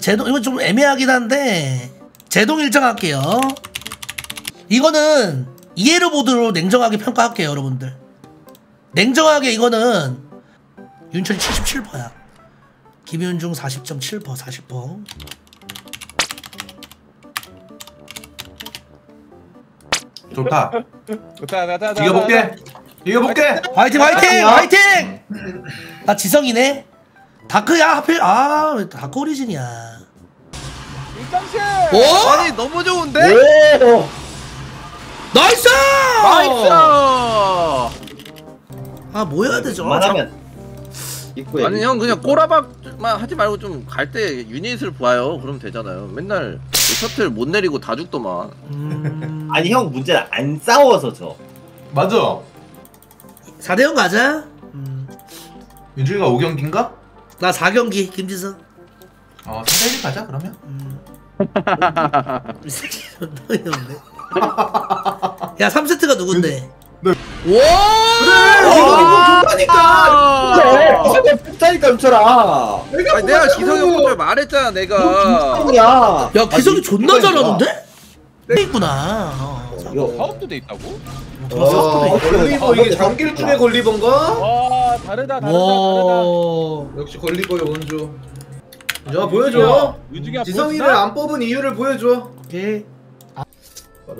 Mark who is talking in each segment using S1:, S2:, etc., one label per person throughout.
S1: 제동 이거 좀 애매하긴 한데 제동 일정 할게요. 이거는 이해로 보드로 냉정하게 평가할게요, 여러분들. 냉정하게 이거는 윤철이 77%야. 김윤중 40.7% 40%.
S2: 좋다. 이겨볼게. 이겨볼게.
S1: 화이팅 화이팅 화이팅! 나 지성이네. 다크야 하필 아왜 다크 오리진이야.
S3: 일장실.
S1: 오
S4: 아니 너무 좋은데?
S5: 오!
S4: nice! Nice!
S1: 아 뭐 해야 되죠?
S5: 만하면 입구에
S4: 아니 형 그냥 꼬라박만 하지 말고 좀 갈 때 유닛을 봐요. 그럼 되잖아요. 맨날 이 셔틀 못 내리고 다 죽더만.
S1: 음...
S5: 아니 형 문제는 안 싸워서 져
S2: 맞아.
S1: 4대0 가자. 음.
S2: 윤중이가 5경기인가?
S1: 나 4경기 김지성.
S2: 어, 3대1 가자 그러면.
S1: 음. 이 새끼 존나 어이없네. 야 3세트가 누군데?
S2: 네.
S1: 와!
S2: 이거 좋다니까.
S5: 그래 붙다니까 윤철아
S4: 아니, 내가 기성이 형 먼저 말했잖아 내가.
S5: 야
S1: 기성이 존나 잘하는데? 있구나. 어.
S5: 이거
S3: 사업도 돼 있다고?
S5: 어,
S2: 걸리버 이게 장길 중에 걸리버인가?
S3: 와, 다르다, 다르다, 다르다.
S1: 와.
S2: 역시 걸리버의 원조. 자 보여줘.
S3: 윤중이야,
S2: 지성이를? 안 뽑은 이유를 보여줘.
S1: 오케이.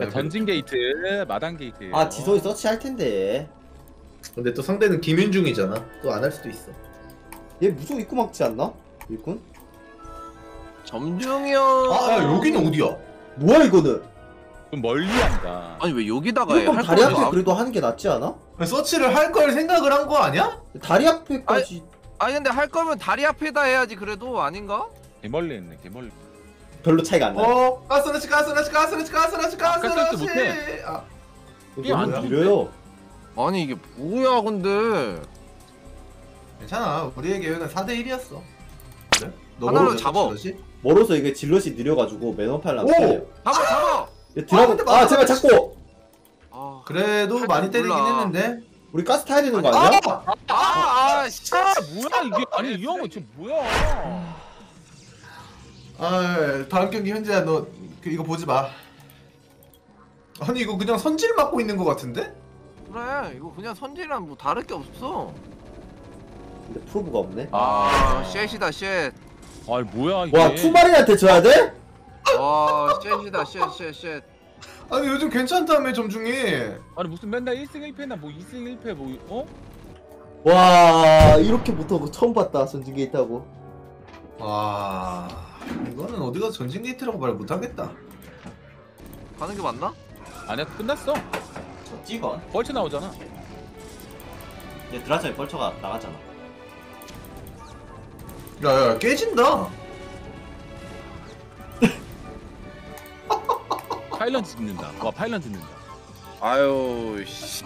S3: 야, 던진 게이트, 마당 게이트.
S5: 아 지성이 서치 할 텐데
S2: 근데 또 상대는 김윤중이잖아. 또 안 할 수도 있어.
S5: 얘 무조건 입구 막지 않나? 일꾼?
S4: 점중이 형.
S2: 아, 야 여기는 어디야?
S5: 뭐야 이거는
S3: 좀 멀리 한다.
S4: 아니 왜 여기다가 해? 할
S5: 다리
S4: 거면
S5: 앞에
S4: 앞-
S5: 그래도 하는 게 낫지 않아?
S2: 서치를 할 걸 생각을 한 거 아니야?
S5: 다리 앞에까지
S4: 아니 근데 할 거면 다리 앞에다 해야지 그래도 아닌가?
S3: 개멀리 했네, 개멀리.
S5: 별로 차이가 안 나.
S2: 어, 가스러치, 가스러치, 가스러치, 가스러치,
S3: 가스러치
S2: 가스러치.
S3: 못해.
S2: 아,
S3: 이게 안
S5: 너무
S3: 좋은데?
S5: 느려요.
S4: 아니 이게 뭐야 근데
S2: 괜찮아. 우리의 계획은 4대 1이었어. 그래? 너
S4: 하나로 잡어.
S5: 멀어서 이게 질럿이 느려가지고 매너팔
S2: 오!
S5: 나면
S4: 잡아 잡아.
S5: 얘 드라곤
S2: 근데
S5: 아
S2: 맞아.
S5: 제발 잡고
S4: 아,
S2: 그래도
S4: 할
S2: 많이
S4: 줄
S2: 때리긴
S4: 몰라.
S2: 했는데.
S5: 우리 가스 타야 되는 거 아니야?
S2: 아!
S4: 아, 아, 씨.
S3: 아, 뭐야, 이게. 아니, 이 형은 지금 뭐야.
S2: 아, 다음 경기 현재야 너 그, 이거 보지 마. 아니 이거 그냥 선질 맞고 있는 거 같은데?
S4: 그래 이거 그냥 선질이랑 뭐 다를 게 없어.
S5: 근데 프로브가 없네.
S4: 아, shit이다 shit.
S3: 아니, 뭐야, 이게.
S5: 와 투마리한테 져야 돼?
S4: 와, 쉣이다 쉣, 쉣, 쉣.
S2: 아니 요즘 괜찮다며 점중이.
S3: 아니, 무슨 맨날 1승 1패나 뭐 2승 1패 뭐, 어?
S5: 와 이렇게 못하고 처음 봤다 전진게 있다고.
S2: 와 이거는 어디 가서 전진 게이트라고 말 못하겠다.
S4: 가는 게 맞나?
S3: 아니야, 끝났어.
S5: 저 찍어.
S3: 벌쳐 나오잖아.
S5: 얘 드라자에 벌쳐가 나가잖아.
S2: 야야 깨진다.
S3: 파일런 짓는다. 와, 파일런 짓는다.
S4: 아유, 씨.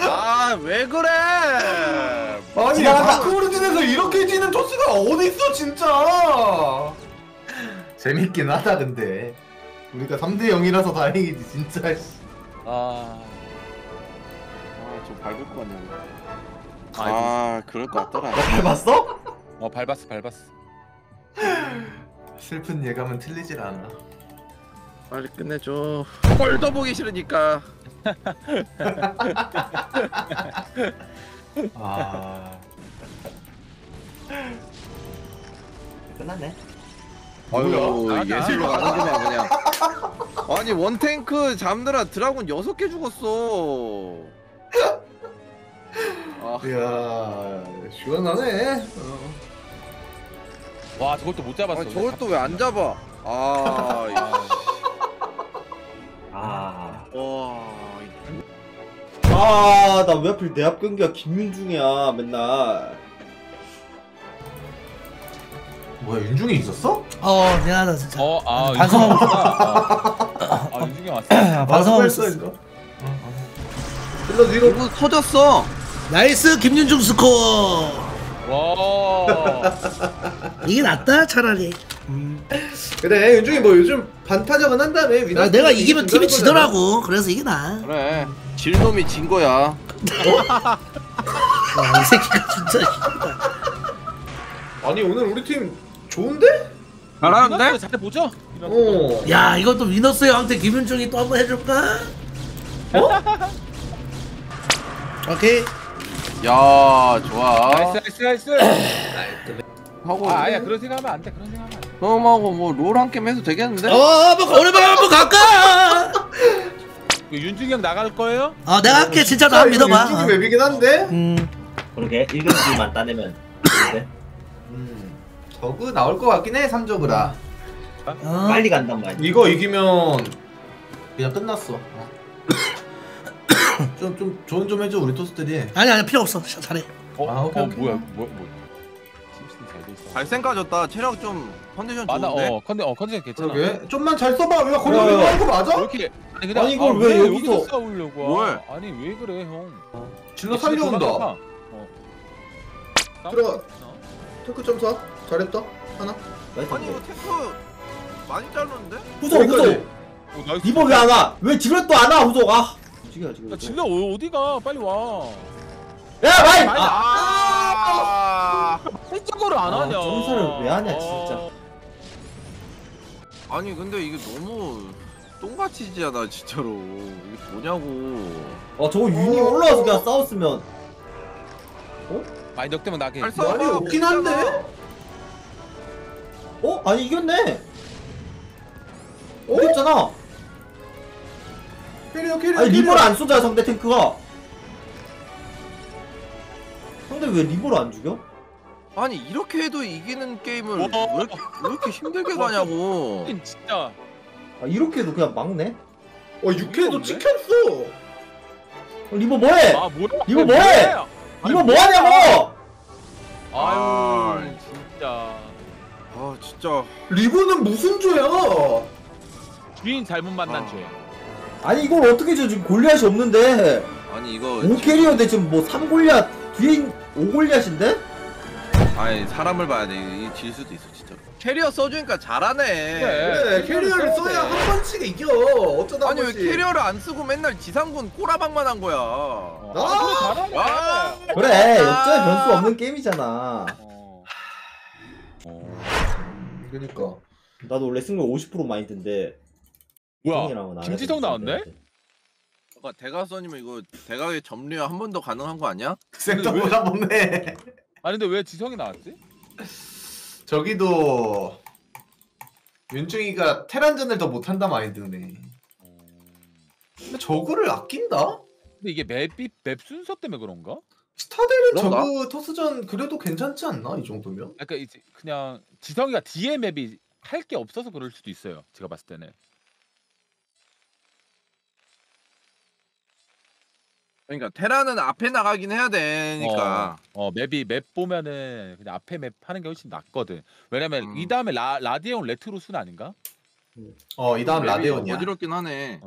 S4: 아, 왜 그래?
S2: 아니
S5: 지나간다.
S2: 다크 오리진에서 이렇게 지는 토스가 어디 있어 진짜. 재밌긴 하다 근데. 우리가 3대 0이라서 다행이지 진짜.
S3: 아.
S4: 아, 좀 밟을 거냐.
S3: 아이고.
S4: 아, 그럴 것 같더라.
S5: 너 밟았어?
S3: 어, 밟았어, 밟았어.
S2: 슬픈 예감은 틀리질 않아.
S4: 빨리 끝내줘. 꼴도 보기 싫으니까.
S2: 아.
S5: 끝났네.
S4: 아유,
S3: 나가.
S4: 예술로 가는구만 그냥. 아니 원탱크 잡느라 드라곤 6개 죽었어. 아,
S2: 이야 시원하네. 어.
S3: 와, 저걸 또못 잡았어.
S4: 아니, 저걸 또 왜 안 잡아? 아,
S5: 아.
S4: 이- 와.
S5: 아, 나 왜 하필 내 앞 경기가 김윤중이야, 맨날.
S2: 뭐야 윤중이 있었어?
S1: 어 미안하다 진짜.
S3: 어, 아,
S1: 반성하고
S3: 윤중이 왔구나. 아, 윤중이 왔어.
S1: 있었어.
S2: 이거. 일로 뒤로.
S4: 이거 터졌어.
S1: nice 김윤중 스코어.
S3: 와.
S1: 이게 낫다 차라리. 음.
S2: 그래 윤중이 뭐 요즘 반타작은 한다며.
S1: 야,
S2: 위너스
S1: 내가 이기면 팀이. 지더라고. 그래서 이게 나.
S4: 그래. 질 놈이 진 거야.
S1: 와, 이 새끼가 진짜.
S2: 아니 오늘 우리 팀 좋은데?
S4: 잘하는데?
S3: 잘해 보죠
S2: 어.
S1: 야 이것도 위너스 형한테 김윤중이 또 한 번 해줄까? 어? 오케이
S4: 야 좋아
S3: 나이스 나이스 나이스
S4: 하고
S3: 아 아니야 그런 생각하면 안돼 그런 생각하면 안돼
S4: 그럼하고 뭐 롤 한 게임 해도 되겠는데?
S1: 어뭐 오랜만에 한번 갈까?
S3: 그 윤중이 형 나갈 거예요?
S1: 어 내가 할게 진짜 나 믿어봐
S2: 윤중이 맵이긴 한데.
S1: 음
S6: 그러게 1경기만 따내면
S2: 음. 저그 나올 것 같긴 해 삼저그라.
S1: 어.
S6: 빨리 간단 말이야
S2: 이거 이기면 그냥 끝났어. 좀 좀 조언 좀 해줘 우리 토스들이.
S1: 아니 아니 필요 없어 자, 잘해
S3: 어,
S2: 아, 오케이,
S3: 어
S2: 오케이.
S3: 뭐야 뭐야 뭐 심슨 잘돼 있어
S4: 발생 까졌다 체력 좀 컨디션
S3: 맞아
S4: 좋은데?
S3: 어 컨디 어 컨디션 괜찮아
S2: 그러게 좀만 잘 써봐. 왜 거기. 왜 이거
S3: 왜
S2: 맞아?
S3: 이렇게 아니 그냥
S5: 아니, 이걸
S3: 아,
S5: 왜 여기서-
S3: 여기서 싸우려고
S4: 뭘?
S3: 아니 왜 그래 형
S2: 질러 살려온다.
S3: 어.
S2: 들어가. 테크 점사 잘했다 하나.
S5: 나이스
S4: 아니 이거 탱크 많이 자르는데?
S5: 후속
S2: 여기까지.
S5: 후속
S3: 어.
S5: 리버 왜안 와? 왜 지금 또안 와 후속
S3: 아야 진짜 어, 어디가 빨리 와
S5: 야 마이!
S3: 아,
S5: 아,
S3: 실적으로 안
S5: 아,
S3: 하냐.
S5: 점사를 왜 하냐, 진짜.
S3: 어.
S4: 아니 근데 이게 너무 똥같이 지하다 진짜로. 이게 뭐냐고.
S5: 어 저거 윤이 올라와서 그냥 싸웠으면.
S3: 많이 넉대면 나게.
S4: 잘 써.
S2: 많이 없긴 한데.
S5: 어? 아니 이겼네. 이겼잖아.
S2: 캐리어 캐리어.
S5: 아니
S2: 캐리어.
S5: 리버를 안 쏘잖아 상대 탱크가 상대 왜 리버를 안 죽여?
S4: 아니 이렇게 해도 이기는 게임을
S3: 와.
S4: 왜 이렇게, 왜 이렇게 힘들게 가냐고
S3: 진짜
S5: 아 이렇게 해도 그냥 막네
S2: 어 육회도
S3: 없네?
S2: 찍혔어.
S5: 어, 리버 뭐해?
S3: 아 뭐야
S5: 이거 뭐해? 리버 뭐하냐고
S3: 아유 진짜
S4: 아 진짜
S2: 리버는 무슨 죄야?
S3: 주인 잘못 만난
S4: 아.
S3: 죄
S5: 아니 이걸 어떻게 줘 지금 골리앗이 없는데
S4: 아니 이거
S5: 5캐리어인데 지금 뭐 3골리앗 뒤에 5골리앗인데?
S4: 아니 사람을 봐야 돼질 수도 있어 진짜 캐리어 써주니까 잘하네
S2: 그래 캐리어를 써야 한 번씩 이겨. 어쩌다
S4: 아니
S2: 한
S4: 왜. 캐리어를 안 쓰고 맨날 지상군 꼬라박만 한 거야
S3: 어.
S2: 아!
S3: 아, 그래 잘하네
S4: 아!
S5: 그래 역전의 변수 없는 게임이잖아
S3: 어. 어.
S2: 그러니까.
S5: 나도 원래 승률 50% 마인드인데
S3: 뭐야 김지성 나왔네?
S4: 아까 대가선이면 이거 대각의 점리화 한번 더 가능한 거 아니야?
S2: 생각보다 못네.
S3: 아니 근데 왜 지성이 나왔지?
S2: 저기도 윤중이가 테란전을 더 못한다 마인드네.
S3: 어.
S2: 근데 저거를 아낀다?
S3: 근데 이게 맵이 맵 순서 때문에 그런가?
S2: 스타델은
S4: 그런가?
S2: 저그 토스전 그래도 괜찮지 않나 이 정도면?
S3: 그러니까 이제 그냥 지성이가 뒤에 맵이 할 게 없어서 그럴 수도 있어요. 제가 봤을 때는.
S4: 그러니까 테란은 앞에 나가긴 해야 되니까
S3: 어, 어, map이 map 보면은 그냥 앞에 map 하는 게 훨씬 낫거든. 왜냐면
S4: 음.
S3: 이 다음에 라 라디온 레트로스 아닌가?
S2: 어 이 다음
S4: map이
S2: 라데온이야.
S4: 어지럽긴 하네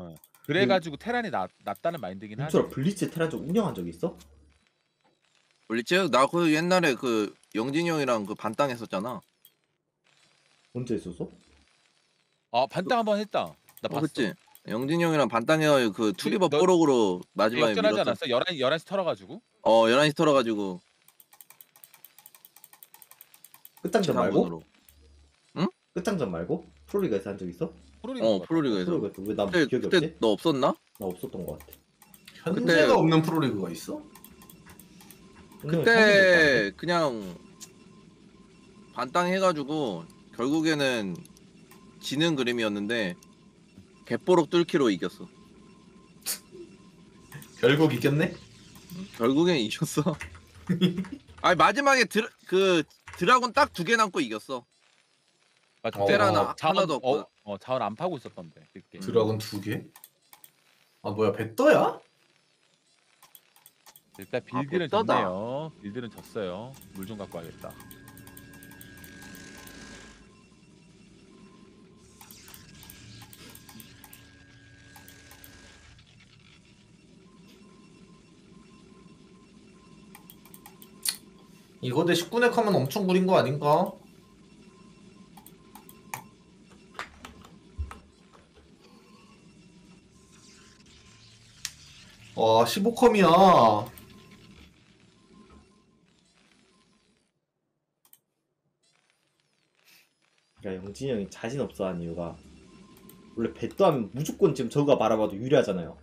S3: 그래가지고 테란이 낫, 낫다는 마인드긴 하지.
S5: 민철아 블리츠 테란전 운영한 적 있어?
S4: 블리츠 나그 옛날에 그 영진이 형이랑 그 반땅 했었잖아
S5: 언제 했었어?
S3: 아 반땅 한 번 했다. 나
S4: 어,
S3: 봤어.
S4: 그치? 영진이 형이랑 반땅에 그 투리버
S3: 너-
S4: 뽀록으로 마지막에
S3: 역전하지
S4: 밀었어
S3: 않았어? 11 11시 털어가지고.
S4: 어 11시 털어가지고
S5: 끝장전 말고?
S4: 지상군으로
S5: 끝장전 말고? 프로리그에서 한 적 있어?
S3: 프로리그.
S4: 어 프로리그에서 그때,
S5: 기억이
S4: 그때
S5: 없지?
S4: 너 없었나?
S5: 나 없었던 것 같아
S2: 현재가
S4: 그때-
S2: 없는 프로리그가 있어?
S4: 그때 그냥 반땅 해가지고 결국에는 지는 그림이었는데 개뽀록 뚫기로 이겼어
S2: 결국 이겼네?
S4: 결국엔 이겼어 아니 마지막에 드, 그 드라곤 딱 두 개 남고 이겼어
S3: 맞아.
S2: 어,
S4: 테라는
S3: 어, 자원,
S4: 하나도 없고
S3: 어, 어, 자원 안 파고 있었던데. 그때.
S2: 드라곤 두 개? 아 뭐야 배떠야?
S3: 일단
S4: 아,
S3: 빌드는. 좋네요. 빌드는 졌어요. 물 좀 갖고 와야겠다.
S2: 이거 대 19넥 하면 엄청 구린 거 아닌가? 와 15컴이야
S5: 그러니까 영진이 형이 자신 없어 하는 이유가 원래 배도 하면 무조건 지금 저가 바라봐도 유리하잖아요.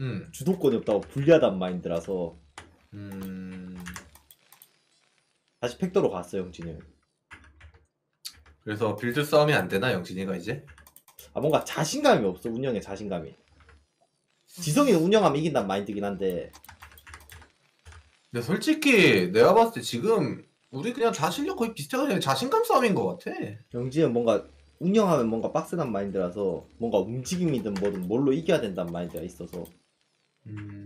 S2: 음.
S5: 주도권이 없다고 불리하단 마인드라서
S2: 음.
S5: 다시 팩도로 갔어 영진이 형.
S2: 그래서 build 싸움이 안 되나 영진이가 이제?
S5: 아 뭔가 자신감이 없어 운영에 자신감이. 지성이는 운영하면 이긴단 마인드긴 한데
S2: 근데 솔직히 내가 봤을 때 지금 우리 그냥 다 실력 거의 비슷해가지고 그냥 자신감 싸움인 것 같아.
S5: 영진은 뭔가 운영하면 뭔가 빡세단 마인드라서 뭔가 움직임이든 뭐든 뭘로 이겨야 된다는 마인드가 있어서
S2: 음.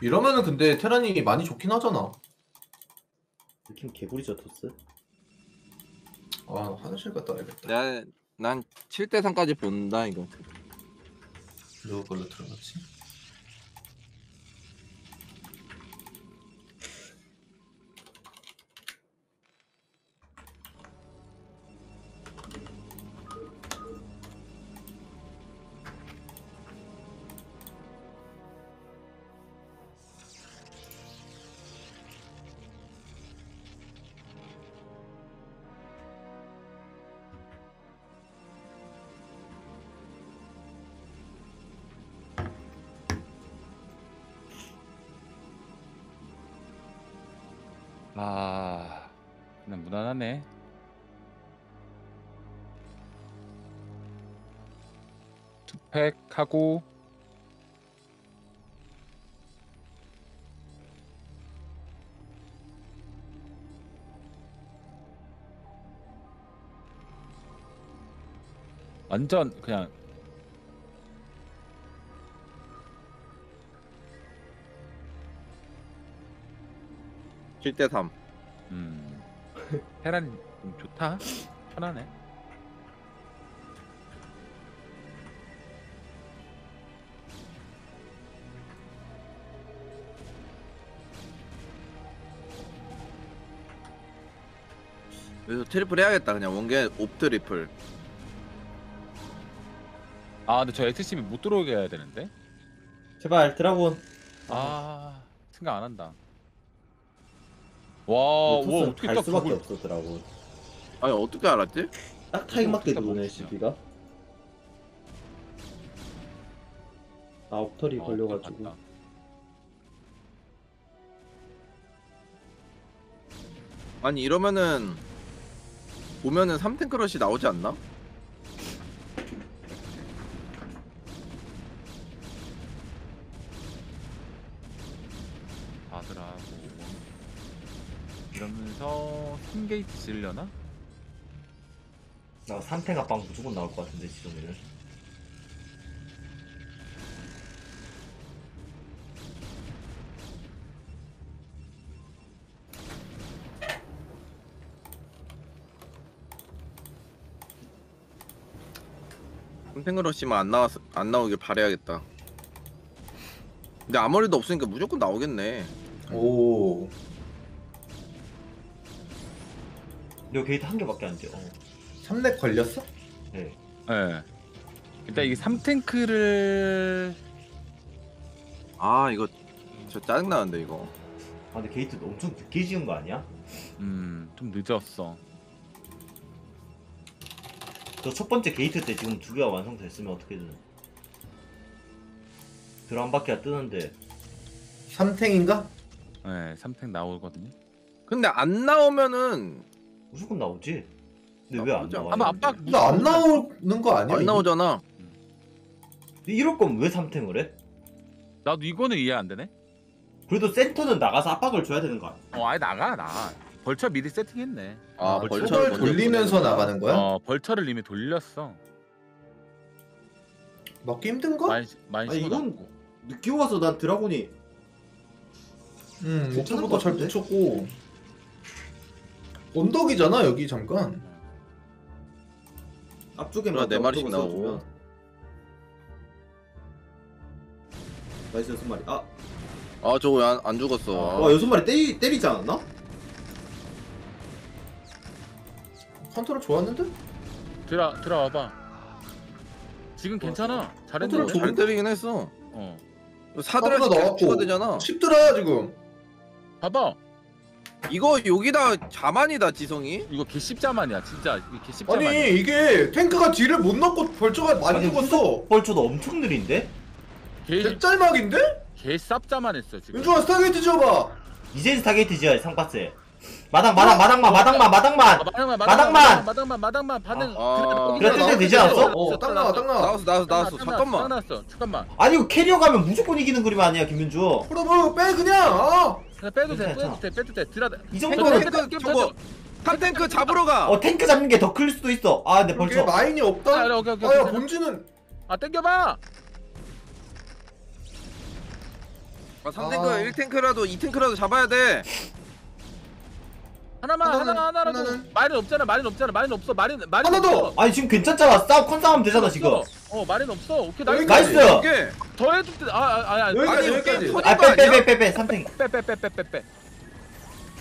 S2: 이러면은 근데 테란이 많이 좋긴 하잖아.
S5: 느낌 개구리죠 토스.
S2: 아 화장실 갔다 와야겠다.
S4: 내가 난 7대 3까지 본다 이거.
S2: 누구 걸로 들어갔지?
S3: 팩 하고 완전 그냥
S4: 7대 3.
S3: 음 테란 좀 좋다. 편하네.
S4: 그래서 triple 해야겠다 그냥 원게 옵triple.
S3: 아 근데 저 SCV 못 들어오게 해야 되는데.
S5: 제발 드라곤.
S3: 아 생각 안 한다. 와, 뭐와
S5: 토스는
S3: 어떻게
S5: 갈
S3: 딱
S5: 수밖에
S3: 저걸
S5: 없어 드라곤.
S4: 아니 어떻게 알았지?
S5: 딱 타임 맞게
S3: 어떻게
S5: 누르네
S3: 먹히냐.
S5: CP가. 아 옥털이
S3: 어,
S5: 걸려가지고.
S3: 맞다.
S4: 아니 이러면은 보면은 3탱 크러시 나오지 않나?
S3: 받으라고 이러면서 3게이트 지으려나?
S5: 나 3탱 압박 무조건 나올 것 같은데 지금에는.
S4: 삼탱 크러시만 안 나왔 안 나오길 바래야겠다. 근데 아무래도 없으니까 무조건 나오겠네.
S2: 오.
S5: 너 게이트 한 개밖에 안 돼. 어.
S2: 3팩 걸렸어?
S5: 네.
S3: 예. 일단 이게 3탱크를
S4: 아 이거 저 짜증 나는데 이거.
S5: 아 근데 게이트 엄청 늦게 지은 거 아니야?
S3: 음, 좀 늦었어.
S5: 저 첫 번째 게이트 때 지금 두 개가 완성됐으면 어떻게든 드럼 바퀴가 뜨는데
S2: 3탱인가?
S3: 예, 3탱 나오거든요.
S4: 근데 안 나오면은
S5: 무조건 나오지. 근데 왜 안
S4: 나오죠.
S5: 나와?
S3: 아마 압박
S2: 근데 안 나오는 거 아니야?
S4: 안
S2: 이게?
S4: 나오잖아.
S5: 근데 이럴 거면 왜 3탱을 해?
S3: 나도 이거는 이해 안 되네.
S5: 그래도 센터는 나가서 압박을 줘야 되는 거 아니야?
S3: 어, 아예 나가 나. 벌처 미리 세팅했네.
S4: 아,
S2: 아,
S4: 벌처를 먼저
S2: 돌리면서
S4: 보내는구나.
S2: 나가는 거야?
S3: 어, 벌처를 이미 돌렸어.
S2: 먹기 힘든 거?
S3: 많이 많이
S5: 아니, 이건-. 늦게 와서 난 드라곤이
S2: 응,
S5: 괜찮은
S2: 목표보다
S5: 것
S2: 잘
S5: 같은데?
S2: 붙였고. 언덕이잖아 여기 잠깐.
S5: 앞쪽에만
S4: 그래, 네 마리씩
S5: 앞쪽으로
S4: 나오고.
S5: 나이스 여섯 마리. 아,
S4: 아 저거 왜안안 죽었어.
S5: 와 여섯 마리 때리 때리지 않았나?
S2: 컨트롤 좋았는데?
S3: 들어 들어와봐. 지금 괜찮아. 잘했는데.
S2: 컨트롤
S4: 잘 때리긴 했어.
S3: 어.
S4: 사드라
S2: 사드라
S4: 계속
S2: 나왔고.
S4: 추가 되잖아.
S2: 10드라 지금.
S3: 봐봐.
S4: 이거 여기다 자만이다 지성이.
S3: 이거 개씹자만이야 진짜 이거 개씹자만이야
S2: 아니 이게 탱크가 뒤를 못 넣고 벌처가 많이
S5: 아니,
S2: 죽었어
S5: 벌초도 엄청 느린데?
S3: 개
S2: 개짤막인데?
S3: 개쌉자만 했어 지금
S2: 윤중아 스타게이트 지어봐
S6: 이제 Stargate 지어야 상파스. 마당 마당 마당만 마당만 마당만.
S3: 아, 마당만
S6: 마당만!
S3: 마당만 마당만 반응
S4: 아.
S6: 그래, 뜰때 되지 않았어?
S2: 어, 딱 나와, 딱 나와.
S4: 나왔어 나왔어 나왔어.
S3: 딱
S4: 잠깐만.
S3: 나왔어 잠깐만
S5: 아니 이거 캐리어 가면 무조건 이기는 그림 아니야 김민주
S2: probe 빼 그냥 아
S3: 그냥 빼도 돼
S5: 괜찮아.
S3: 빼도 돼 빼도 돼 드라
S5: 이 정도는
S4: 탱크 저거 탑탱크 잡으러 가.
S5: 어 탱크 잡는 게 더 클 수도 있어 아 근데
S2: 이게 vulture mine이 없다?
S3: 아, 오케이, 오케이,
S2: 아야
S3: 오케이.
S2: 본진은
S3: 아 땡겨봐
S4: 아, 3탱크
S2: 아.
S4: 1탱크라도 2탱크라도 잡아야 돼.
S3: 하나만
S2: 하나는,
S3: 하나 하나라도
S2: 하나는.
S3: 말은 없잖아 말은 없잖아 말은 없어 말은 말은
S2: 하나 더!
S3: 없어.
S5: 아니 지금 괜찮잖아 싸움 컨싸움 되잖아 지금
S3: 어 말은 없어 오케이 나이스
S2: 여기까지.
S5: 나이스
S4: 이게
S3: 더 해줄 때아아아
S2: 여기까지,
S4: 아니,
S2: 여기까지.
S4: 이게
S5: 아빼빼빼 빼빼 삼탱
S3: 빼빼빼빼빼빼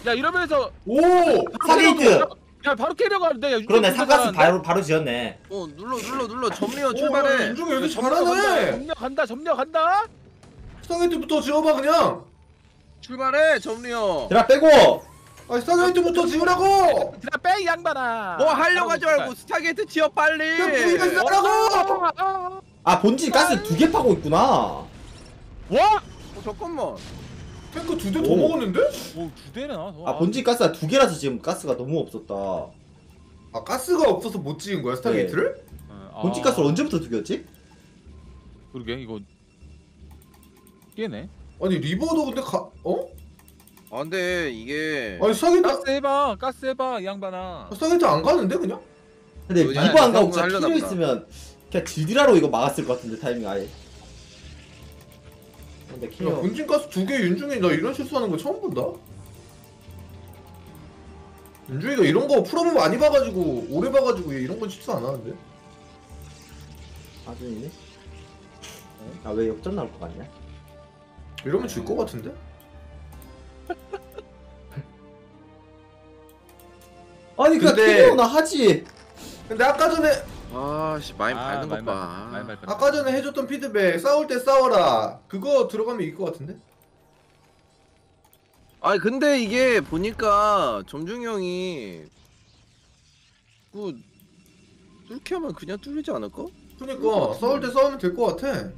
S3: 야 이러면서
S2: 오!
S5: 사게이트
S3: 야 바로 캐리어가 안 돼. 야,
S5: 그러네 삼가스
S3: 잘하는데?
S5: 바로 바로 지었네
S4: 어 눌러 눌러 눌러 점리어
S2: 오,
S4: 출발해.
S2: 윤중이 여기 잘하네
S3: 점령 간다 점령 간다
S2: Stargate부터 지어봐 그냥
S4: 출발해 점리어.
S5: 드라 빼고
S2: 아 Stargate부터 지으라고
S3: 그냥 빼이 양반아
S4: 뭐 하려고 하지 말고 Stargate 지어 빨리.
S2: 그냥 VS 하라고
S5: 아 본진 가스 두 개 파고 있구나
S3: 와?
S4: 어, 잠깐만.
S2: 탱크 두 대 더
S5: 오.
S2: 먹었는데?
S3: 오두 대나
S5: 아 본진 가스가 두 개라서 지금 가스가 너무 없었다
S2: 아 가스가 없어서 못 지은 거야 Stargate를?
S3: 어,
S5: 본진 가스를 언제부터 두 개였지?
S3: 그러게 이거 깨네
S2: 아니 reaver도 근데 가.. 어?
S4: 아 근데 이게
S2: 아니 Stargate
S3: 가스 해봐 가스 해봐 이 양반아
S2: Stargate 안 가는데 그냥?
S5: 근데
S4: 그냥
S5: reaver 안 가고 진짜
S4: 거
S5: 필요 있으면 그냥 질드라로 이거 막았을 것 같은데 타이밍 아예 근데
S2: 야
S5: 캐리어
S2: 본진 가스 두 개 윤중이 나 이런 실수하는 거 처음 본다 윤중이가 이런 거 프로브 많이 봐가지고 오래 봐가지고 얘 이런 건 실수 안 하는데
S5: 아준이네 아 왜 역전 나올 것 같냐?
S2: 이러면 질것 같은데?
S5: 아니 그냥
S2: 근데-
S5: 캐리어나 하지
S2: 근데 아까 전에
S4: 아씨 많이
S3: 아,
S4: 밟는 것
S3: 많이
S4: 봐.
S3: 많이 밟-
S2: 아까 전에 해줬던 피드백 싸울 때 싸워라 그거 들어가면 이길 것 같은데?
S4: 아니 근데 이게 보니까 점중이 형이 그 뚫게 하면 그냥 뚫리지 않을까?
S2: 그니까 싸울 때 싸우면 될 것 같아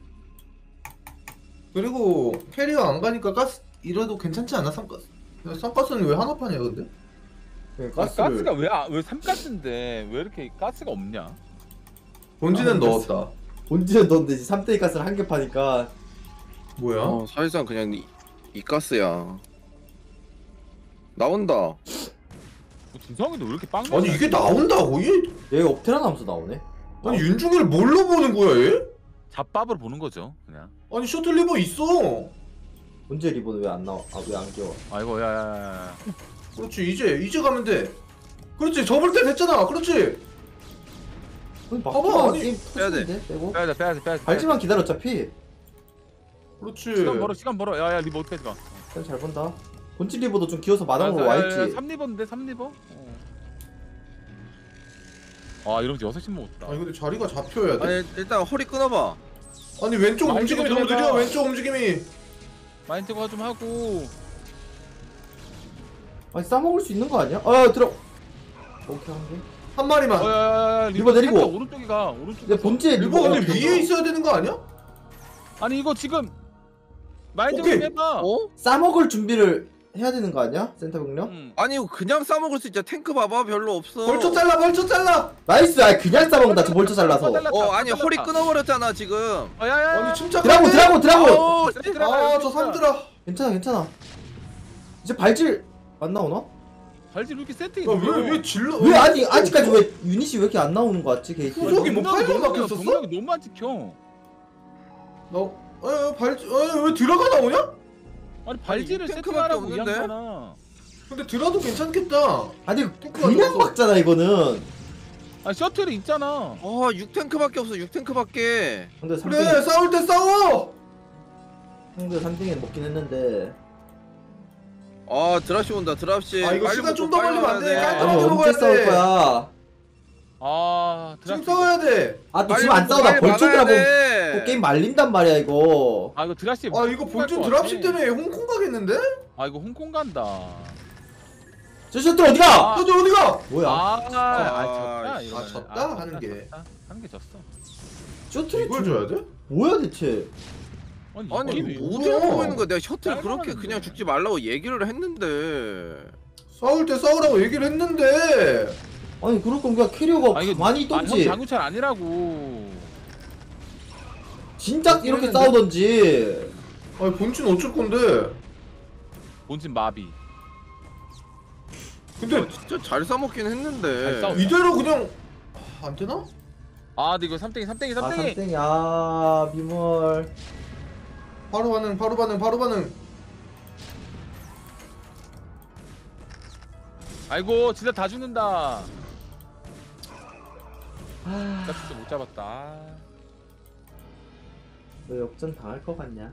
S2: 그리고 캐리어 안 가니까 가스 이래도 괜찮지 않아? 삼가스 삼가스는 왜 하나 파냐 근데?
S5: 네,
S3: 아,
S5: 가스를
S3: 가스가 왜왜 삼가스인데 왜 이렇게 가스가 없냐
S2: 본진은
S5: 아,
S2: 넣었다
S5: 본질은 넌데 3대2 가스를 한 개 파니까
S2: 뭐야?
S4: 어 사실상 그냥 이, 이 가스야. 나온다.
S3: 어, 진성이도 왜 이렇게 빵
S2: 아니 이게 나온다고? 얘?
S5: 얘가 옵테라 나면서 나오네
S2: 아니 윤중이를 뭘로 보는 거야 얘?
S3: 잡밥으로 보는 거죠 그냥
S2: 아니 셔틀 리버 있어
S5: 본질 리본 왜 안 나와? 아 왜 안 끼워?
S3: 아이고 야야야
S2: 그렇지 이제 이제 가면 돼. 그렇지 접을 때 됐잖아. 그렇지.
S5: 아니
S2: 봐봐, 아니,
S5: 게임
S4: 빼야 돼.
S5: 터지는데 빼고.
S3: 빼야돼 빼야돼 빼야돼.
S5: 발질만 기다려 어차피.
S2: 그렇지.
S3: 시간 벌어 시간 벌어. 야야 리버 어떻게 가
S5: 그냥 잘 본다. 본질 리버도 좀 기어서 마당으로 와있지.
S3: 3리버인데 3리버? 어. 아 이러면 6시 먹었다.
S2: 아니 근데 자리가 잡혀야 돼.
S4: 아니 일단 허리 끊어봐.
S2: 아니 왼쪽 움직임이
S3: 좀
S2: 너무 느려. 왼쪽 움직임이
S3: 마인드가 좀 하고
S5: 아니 싸먹을 수 있는 거 아니야? 아 들어 오케이 한개
S2: 한 마리만
S3: 어야야야
S5: 리버 내리고.
S3: 오른쪽에 가 오른쪽에
S5: 근데 본질
S2: 리버 근데 위에 있어야 되는 거 아니야?
S3: 아니 이거 지금 마인드
S2: 오케이.
S3: 좀 해봐
S4: 어?
S5: 싸먹을 준비를 해야 되는 거 아니야? 센터 병력?
S3: 응.
S4: 아니 이거 그냥 싸먹을 수 있잖아. 탱크 봐봐 별로 없어.
S2: 벌쳐 잘라 벌쳐 잘라
S5: 나이스 아 그냥 싸먹는다 저 벌쳐 잘라서
S4: 어 아니 허리 끊어버렸잖아 지금.
S3: 어 야야야
S2: 아니 침착
S5: 드라고 드라고 드라고
S4: 어,
S2: 아저 삼드라
S5: 괜찮아 괜찮아 이제 발질 안 나오나?
S3: 발질 왜 이렇게 세팅이
S2: 야왜왜 질러
S5: 왜 아니 아직까지 왜 유닛이 왜 이렇게 안 나오는 거 같지 게이트
S2: 후속이 뭐안 막혔었어?
S3: 동력이 너무 안 찍혀
S2: 나발왜 드라가 나오냐?
S3: 아니 발질을
S4: 탱크밖에
S3: 세팅하라고 이
S4: 없는데?
S3: 양반아
S2: 근데 드라도 괜찮겠다
S5: 아니 그냥. 막잖아 이거는
S3: 아 셔틀이 있잖아
S4: 아 6탱크밖에 없어 6탱크밖에.
S5: 상대 3등
S2: 그래 싸울 때 싸워
S5: 상대 3등에 먹긴 했는데
S4: 아 드랍시 온다 드랍시.
S2: 아, 이거
S4: 빨리
S2: 시간 좀더
S4: 빨리
S2: 걸리면 안 돼.
S5: 아니
S2: 깔끔하게
S5: 언제
S2: 먹어야
S5: 싸울
S2: 돼.
S5: 거야
S3: 아
S2: 지금
S3: 드라시
S2: 싸워야 돼
S5: 아 또
S4: 빨리
S5: 지금 안 싸우다
S4: 빨리
S5: 벌초
S4: 막아야
S5: 드라고
S4: 돼.
S5: 또 게임 말린단 말이야 이거
S3: 아 이거 드라시
S2: 아 이거 본진 드랍십 때문에 홍콩 가겠는데?
S3: 아 이거 홍콩 간다
S5: 저 셔틀 어디가?
S3: 아.
S2: 셔틀 어디가?
S5: 뭐야?
S3: 아, 아, 졌다
S4: 아,
S3: 이러면
S2: 졌다 하는 게.
S3: 하는 게 졌어.
S5: 셔틀이
S2: 이걸
S5: 두-
S2: 줘야 돼?
S5: 뭐야 대체?
S3: 아니,
S4: 아니
S3: 왜-
S4: 어디로 보고 있는 거야? 내가 셔틀. 그렇게 그냥 죽지 말라고 얘기를 했는데.
S2: 싸울 때 싸우라고 얘기를 했는데
S5: 아니 그럴 거면 그냥 캐리어가
S3: 아니, 이거-
S5: 가만히
S3: 아, 형
S5: 있던지
S3: 장구철 아니라고.
S5: 진작 이렇게
S2: 했는데?
S5: 싸우던지
S2: 아니 본진 어쩔 건데
S3: 본진 마비.
S2: 근데
S4: 아, 진짜 잘 싸먹긴
S3: 잘
S4: 했는데.
S3: 싸웠다.
S2: 이대로 그냥 아, 안 되나?
S3: 아, 근데 이거 삼땡이 삼땡이
S5: 아
S3: 삼땡이.
S5: 삼땡이 아 미멀
S2: 바로 반응 바로 반응 바로 반응
S3: 아이고, 진짜 다 죽는다.
S5: 아,
S3: 나 진짜 못 잡았다. 아,
S5: 너 역전 당할 것 같냐?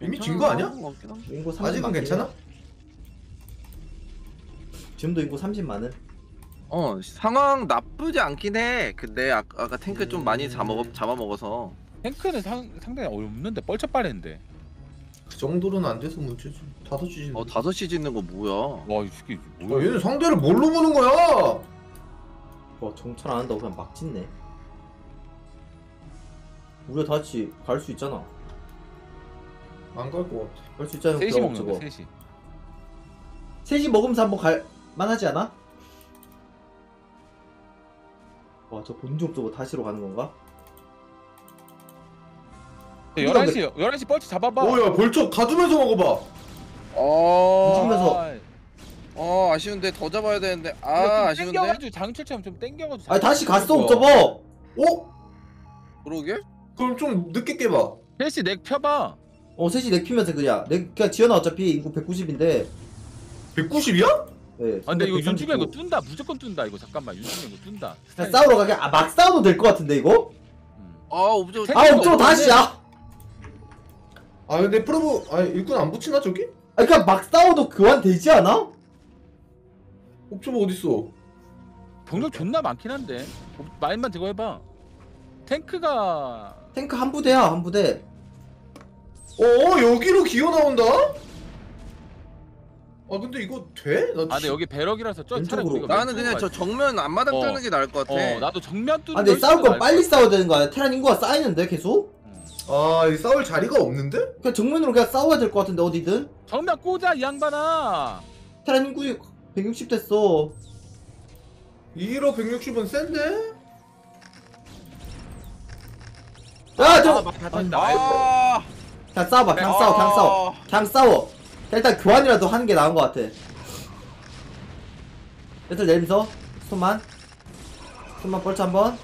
S2: 이미 진 거 아니야?
S5: 인구 30
S2: 아직은
S5: 많긴
S2: 괜찮아?
S5: 해. 지금도 인구 30 많은
S4: 어 상황 나쁘지 않긴 해. 근데 아, 아까 탱크 좀 많이 잡아 잡아먹어서.
S3: 탱크는 상, 상당히 어렵는데 뻘쩍빠른데.
S2: 그 정도로는 안 돼서 문제지 다섯
S4: 시어 다섯 시 짓는 거 뭐야?
S3: 와, 이 새끼
S2: 어,
S3: 뭐야?
S2: 얘는 상대를 뭘로 보는 거야?
S5: 와 어, 정찰 안 한다고 그냥 막 짓네 우리가 다 같이 갈 수 있잖아
S2: 안갈것 같아
S5: 갈 수 있잖아
S3: 셋이
S5: 그럼
S3: 먹는다,
S5: 저거.
S3: 셋이.
S5: 셋이 먹으면서 한번 갈 만하지 않아? 와 저 본종 저거 다시로 가는 건가?
S3: 11시, 11시 뻘쩍 잡아봐.
S2: 오야 벌쩍 가두면서 먹어봐
S4: 어.
S5: 움직이면서.
S3: 아,
S4: 어 아쉬운데 더 잡아야 되는데
S3: 아좀
S4: 아쉬운데.
S3: 땡겨가지고 장철처럼 좀 땡겨가지고.
S5: 아니 다시 갔어. 옵저버
S2: 어?
S4: 그러게?
S2: 그럼 좀 늦게 깨봐
S3: 셋이 넥 펴봐.
S5: 어 셋이 넥 피면서 그냥 넥 그냥 지연아 어차피 인구 190인데
S2: 190이야?
S5: 예,
S3: 아, 근데 이거 윤중현 이거
S5: 139.
S3: 뜬다. 무조건 뜬다. 이거 잠깐만. 윤중현 이거 뜬다.
S5: 그냥 싸우러 가게 아, 막 싸워도 될 것 같은데 이거?
S3: 음.
S4: 아 옵저.
S3: 탱-
S5: 아 옵저버
S3: 없는데?
S5: 다시 야
S2: 아 근데 프로브 아 일꾼 안 붙이나 저기?
S5: 아 그냥 막 싸워도 교환 되지 않아?
S2: 옵저버 어딨어
S3: 병력 존나 많긴 한데. 마인만 들고 해봐. 탱크가
S5: 탱크 한 부대야 한 부대
S2: 어 여기로 기어 나온다? 아 근데 이거 돼? 나
S3: 아 근데
S2: 지-
S3: 여기 배럭이라서 저 차라리
S5: 왼쪽으로.
S3: 우리가
S4: 나는 그냥 저 정면 앞마당
S3: 어.
S4: 뜨는 게 나을 것 같아.
S3: 가- 어 나도 정면 뚫는
S5: 아 근데
S3: 게
S5: 싸울
S3: 건더
S5: 빨리 싸워야 되는 거 아니야? 테란 인구가 쌓이는데 계속?
S3: 것 같아. 음.
S2: 아, 이 싸울 자리가 없는데?
S5: 그냥 정면으로 그냥 싸워야 될 것 같은데 어디든
S3: 정면 꽂아 이 양반아
S5: 테란 인구 160 됐어.
S2: 2로 160은 센데?
S5: 야
S3: 아, 닫혔다.
S4: 아.
S5: 그냥 싸워봐. 그냥 싸워 그냥 싸워. 그냥 싸워. 일단 교환이라도 하는 게 나은 것 같아. 얘들 내리면서 손만. 손만 뻘쳐 한번.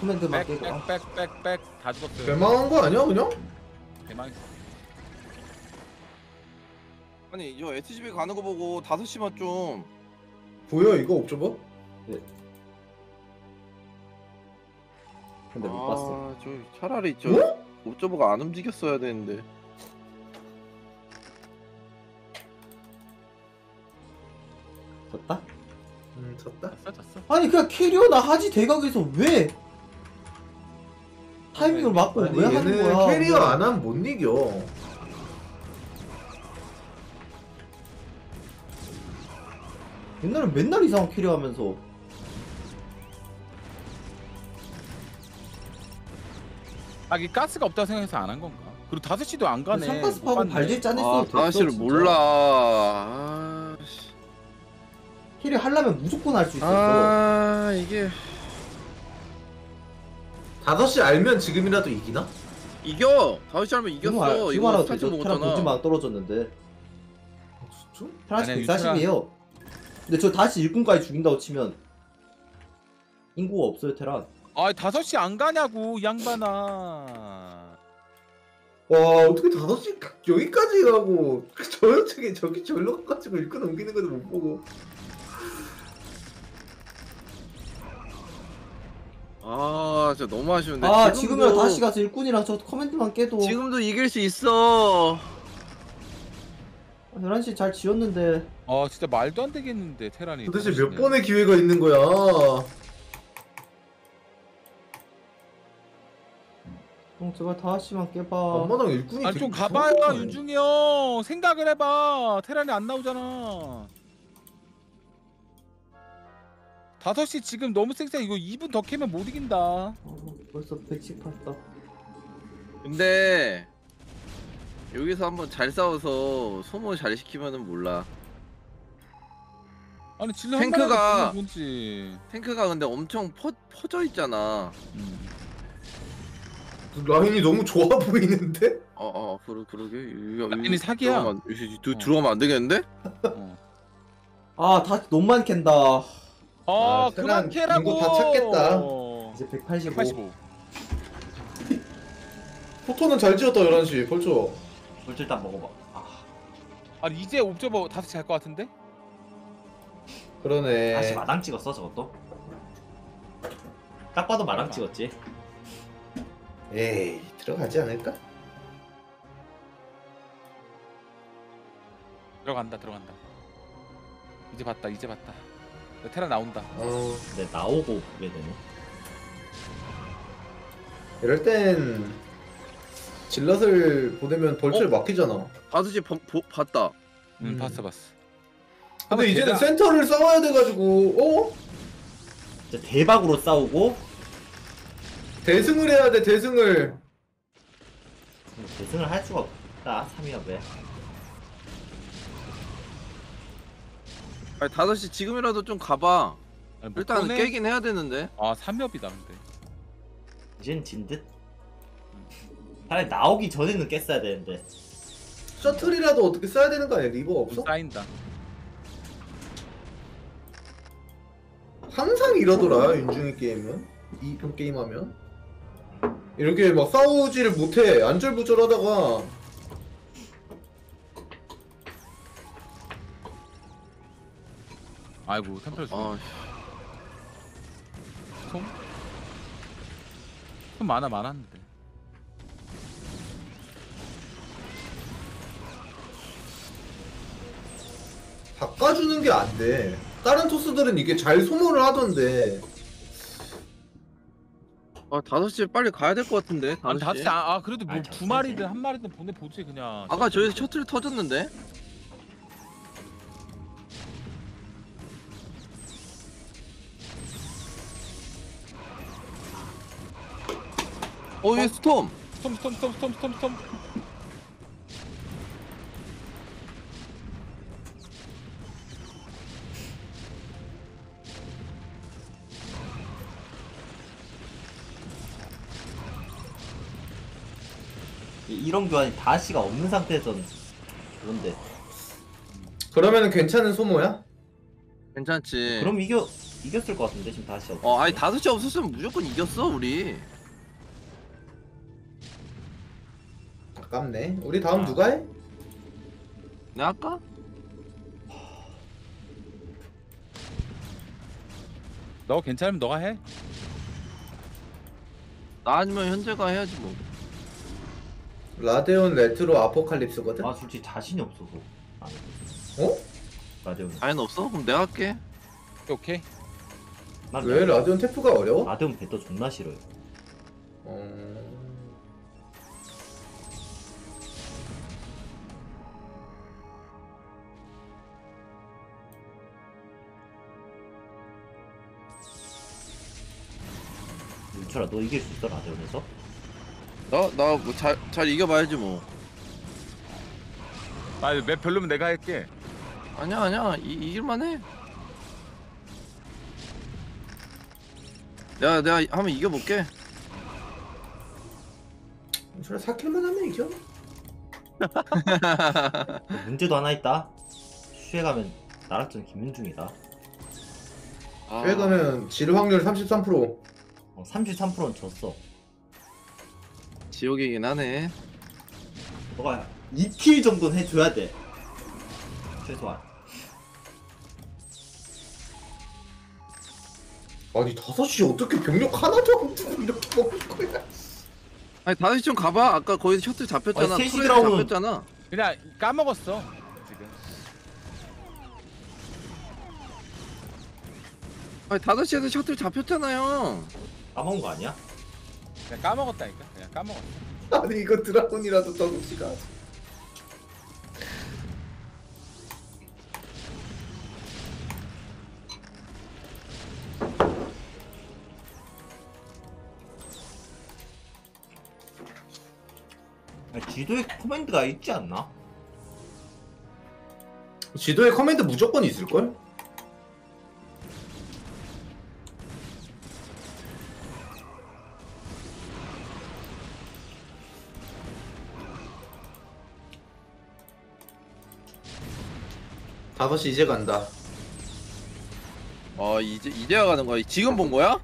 S5: 코멘트 맞게 아,
S3: 백백백백백. 다 죽었어요.
S2: 대망한 거 아니야 그냥?
S3: 대망했어
S4: 아니 저 SCB 가는 거 보고 다섯 시만 좀.
S2: 보여 이거 옵저버?
S5: 근데 못 봤어
S4: 아, 저 차라리 저
S2: 어?
S4: 옵저버가 안 움직였어야 되는데.
S5: 졌다?
S2: 음 졌다
S3: 졌어 졌어
S5: 아니 그냥 캐리어나 하지 대각에서 왜 타이밍을 맞고
S2: 아니
S5: 왜 하는
S2: 얘는
S5: 거야
S2: 캐리어 안 하면 못 이겨
S5: 옛날에 맨날 이상한 캐리어 하면서
S3: 아 이게 가스가 없다고 생각해서 안 한 건가 그리고 5시도 안 가네
S5: 상가스
S3: 못
S5: 파고
S3: 봤네.
S5: 발질 짜냈어도
S4: 아,
S5: 됐어
S4: 다시를. 몰라. 아, 씨.
S5: 캐리어 하려면 무조건 할 수 있었어
S4: 아, 이게
S2: 5시 알면 지금이라도 이기나?
S4: 이겨. 다섯 시 하면 이겼어.
S5: 알- 지금
S4: 이거
S5: 알아도
S4: 스타트
S5: 되죠 테란
S4: 먹었잖아.
S5: 본진만 떨어졌는데
S2: 아, 진짜?
S3: 아니야,
S5: 140이에요 근데 저 다시 일꾼까지 죽인다고 치면 인구가 없어요 테란.
S3: 아 5시 안 가냐고 이 양반아.
S2: 와 어떻게 5시 여기까지 가고 저쪽에 저기 절로 가가지고 일꾼 옮기는 것도 못 보고.
S4: 아, 진짜 너무 아쉬운데.
S5: 아
S4: 지금도-
S5: 지금이라 다시 가서 일꾼이랑 저 커맨드만 깨도.
S4: 지금도 이길 수 있어.
S5: 11시 잘 지었는데
S3: 아 진짜 말도 안 되겠는데 테란이
S2: 도대체 몇. 번의 기회가 있는 거야
S7: 어형 제발 다시만 깨봐.
S2: 엄마랑 일꾼이
S3: 아니
S2: 되게
S3: 좀
S2: 무서워.
S3: 가봐요 윤중이 형 생각을 해봐 테란이 안 나오잖아 5시 지금 너무 쌩쌩 이거 2분 더 캐면 못 이긴다
S7: 어, 벌써 110 갔다.
S4: 근데 여기서 한번 잘 싸워서 소모 잘 시키면은 몰라.
S3: 아니 질러
S4: 탱크가-
S3: 뭔지
S4: 탱크가 근데 엄청 퍼, 퍼져 있잖아.
S3: 음.
S2: 라인이 너무 좋아 보이는데?
S4: 어어 그러 그러게. 이거-
S3: 라인이 사기야.
S4: 들어가면, 이거
S3: 어.
S4: 들어가면 안 되겠는데?
S3: 어.
S7: 아, 다시 너무 많이 캔다.
S3: 아,
S2: 아,
S3: 그만 캐라고
S2: 인구 다 찾겠다.
S7: 이제 185.
S3: 185
S2: 포토는 잘 지었다 11시 벌써
S5: 물질 일단 먹어봐. 아,
S3: 아니 이제 옵저버 5시 잘것 같은데?
S2: 그러네
S5: 다시 마당 찍었어 저것도? 딱 봐도 마당 찍었지.
S2: 에이 들어가지 않을까?
S3: 들어간다 들어간다 이제 봤다 이제 봤다 테란 나온다
S2: 어
S5: 근데 나오고 왜 되네?
S2: 이럴 땐 질럿을 보내면 벌초에
S3: 어?
S2: 막히잖아
S4: 보, 봤다.
S3: 음,
S2: 음.
S3: 봤어 봤어
S2: 근데 이제는 센터를 싸워야 돼가지고 어?
S5: 진짜 대박으로 싸우고
S2: 대승을 해야 돼 대승을
S5: 대승을 할 수가 없다 3위업에.
S4: 아니 다섯 시 지금이라도 좀 가봐.
S3: 아니, 뭐
S4: 일단
S3: 꺼내?
S4: 깨긴 해야 되는데.
S3: 아 3엽이다 근데
S5: 이젠 진 듯. 차라리 나오기 전에는 깼어야 되는데.
S2: 셔틀이라도 어떻게 써야 되는 거 아니야 리버가 없어?
S3: 좀 쌓인다
S2: 항상 이러더라 윤중이 게임은. 이편 게임 하면. 이렇게 막 싸우지를 못해. 안절부절하다가.
S3: 아이고 템플
S4: 아
S3: 손? 손 많아 많았는데.
S2: 바꿔주는 게 안 돼. 다른 토스들은 이게 잘 소모를 하던데
S4: 아 다섯 시에 빨리 가야 될 것 같은데.
S3: 아니
S4: 다섯 시.
S3: 다시 아, 아 그래도 뭐
S5: 아니, 두저
S3: 마리든 한 마리든 보내 보지 그냥
S4: 아까 저기서 셔틀 터졌는데. 어, 얘 스톰.
S3: 스톰 스톰 스톰 스톰 스톰 스톰
S5: 이- 이런 교환이 다시가 없는 상태에선 그런데
S2: 그러면은 괜찮은 소모야?
S4: 괜찮지.
S5: 그럼 이겨 이겼을 것 같은데 지금 다시 없.
S4: 어, 아니 다섯 시 없었으면 무조건 이겼어 우리.
S2: 아깝네. 우리 다음
S3: 아.
S2: 누가 해?
S4: 내가 아까?
S3: 너 괜찮으면 너가 해
S4: 나 아니면 현재가 해야지 뭐.
S2: 라데온 레트로 아포칼립스거든?
S5: 아 솔직히 자신이 없어서. 안 해.
S2: 어?
S5: 라데온.
S4: 아니 없어? 그럼 내가 할게.
S3: 오케이
S2: 난왜 라데온 테프가 어려워?
S5: 라데온 배터 존나 싫어요.
S2: 어...
S5: 윤철아 너 이길 수 있어 라데온에서?
S4: 나나뭐잘 잘 이겨봐야지 뭐.
S3: 아맵 별로면 내가 할게
S4: 아니야 아니야 이, 이길만해. 내가 내가 한번 이겨볼게.
S2: 저래 4킬만 하면 이겨?
S5: 너 문제도 하나 있다. 슈에 가면 나락전 김민중이다.
S4: 아,
S2: 왜 가면 질 확률 33%
S5: 어, 33%는 졌어.
S4: 지옥이긴 하네.
S5: 너가 2킬 정도는 해줘야 돼. 최소한.
S2: 아니 5시 어떻게 병력 하나도 안 두고 이렇게 먹을 거야
S4: 아니 다섯 시좀 가봐. 아까 거기 셔틀 잡혔잖아.
S5: 아니, 셋이 들어오면-
S4: 잡혔잖아.
S3: 그냥 까먹었어 지금
S4: 아니 다섯 시에서 셔틀 잡혔잖아요.
S5: 까먹은 거 아니야?
S3: 그냥 까먹었다니까 까먹었어.
S2: 아니 이거 드라군이라도 떠봅시다
S6: 아니, 지도에 command가 있지 않나?
S2: 지도에 command 무조건 있을걸? 다섯 시 이제 간다.
S4: 어 이제 이제야 가는 거야 지금 본 거야?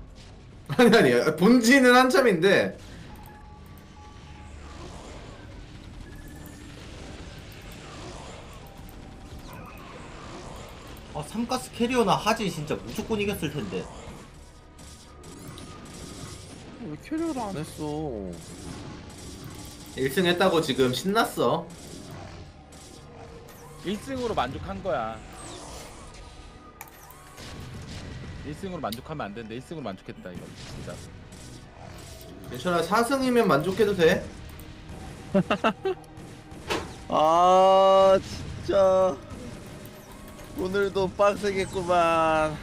S2: 아니 아니 본지는 한참인데
S6: 아 삼가스 캐리어나 하진 진짜 무조건 이겼을 텐데.
S4: 왜 캐리어를 안 했어
S2: 1승 했다고 지금 신났어.
S3: 1승으로 만족한 거야. 1승으로 만족하면 안 되는데 1승으로 만족했다 이거 진짜.
S2: 괜찮아 4승이면 만족해도 돼.
S4: 아 진짜 오늘도 빡세겠구만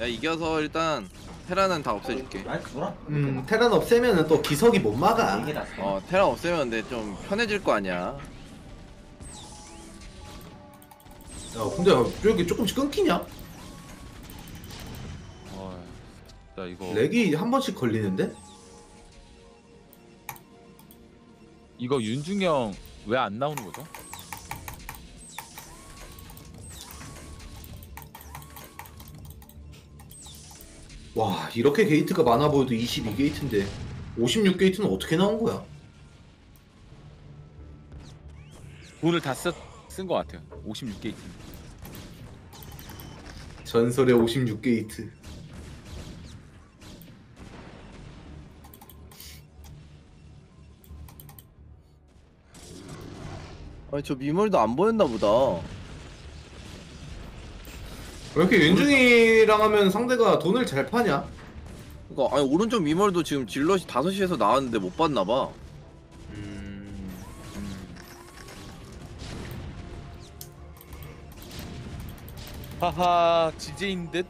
S4: 야 이겨서 일단 테라는 다 없애줄게
S6: 그거라.
S2: 음 테란 없애면은 또 기석이 못 막아.
S6: 이게
S4: 낫어 테라 없애면 내좀 편해질 거 아니야
S2: 야 근데 왜 이렇게 조금씩 끊기냐?
S3: 어, 이거
S2: 렉이 한 번씩 걸리는데?
S3: 이거 윤중이 형왜 안 나오는 거죠?
S2: 와 이렇게 게이트가 많아 보여도 22게이트인데 56게이트는 어떻게 나온 거야?
S3: 돈을 다쓴거 같아요. 56게이트.
S2: 전설의 56게이트
S4: 아니 저 미멀도 안 보였나 보다
S2: 왜 이렇게 윤중이랑 하면 상대가 돈을 잘 파냐?
S4: 그니까 아니 오른쪽 미멀도 지금 zealot이 5시에서 나왔는데 못 봤나 봐
S2: 음...
S3: 하하 지제인 듯.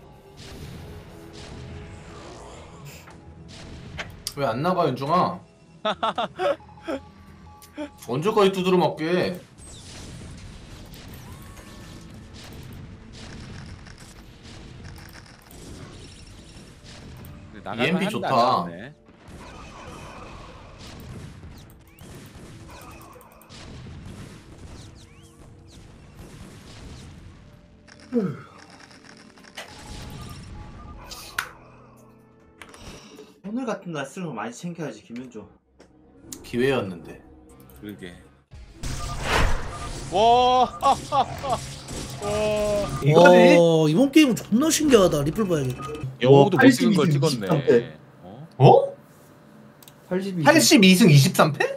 S2: 왜 안 나가 윤중아? 언제까지 두드려 맞게?
S3: 나갈만
S2: EMP 좋다.
S3: 안 나오네.
S6: 오늘 같은 날 쓰는 거 많이 챙겨야지 김윤조.
S2: 기회였는데
S3: 그러게. 와. 어... 와,
S1: 이번 게임은 존나 신기하다 리플 봐야겠다
S3: 영호도 못 찍은 걸 찍었네 어?
S2: 어? 82승 23패? 네.